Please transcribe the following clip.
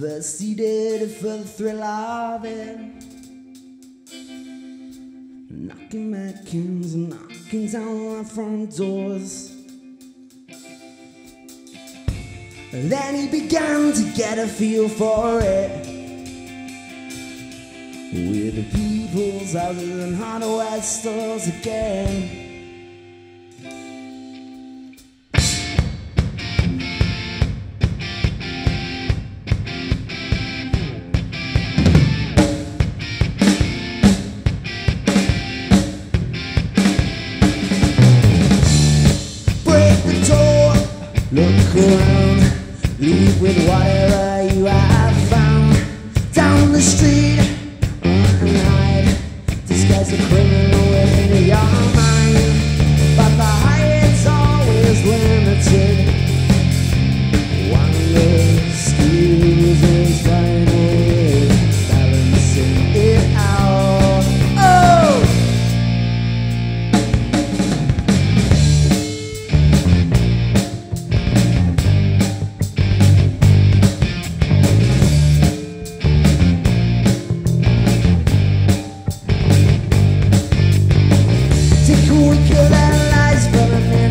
First he did it for the thrill of it. Knocking mannequins and knocking down our front doors. And Then he began to get a feel for it. With the people's houses and hardware stores again. Look around, leave with whatever you have found. Down the street, and hide, disguise a criminal Take a week of that lies for